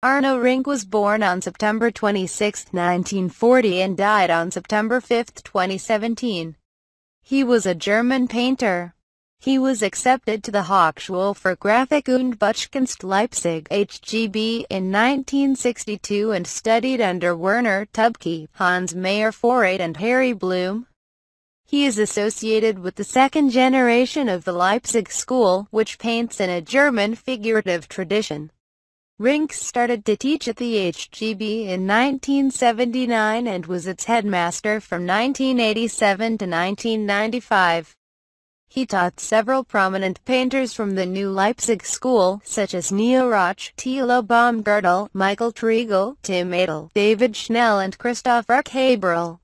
Arno Rink was born on September 26, 1940 and died on September 5, 2017. He was a German painter. He was accepted to the Hochschule für Grafik und Buchkunst Leipzig HGB in 1962 and studied under Werner Tübke, Hans Mayer Foreyt and Harry Blume. He is associated with the second generation of the Leipzig school, which paints in a German figurative tradition. Rink started to teach at the HGB in 1979 and was its headmaster from 1987 to 1995. He taught several prominent painters from the New Leipzig School, such as Neo Rauch, Tilo Baumgärtel, Michael Triegel, Tim Eitel, David Schnell and Christoph Ruckhäberle.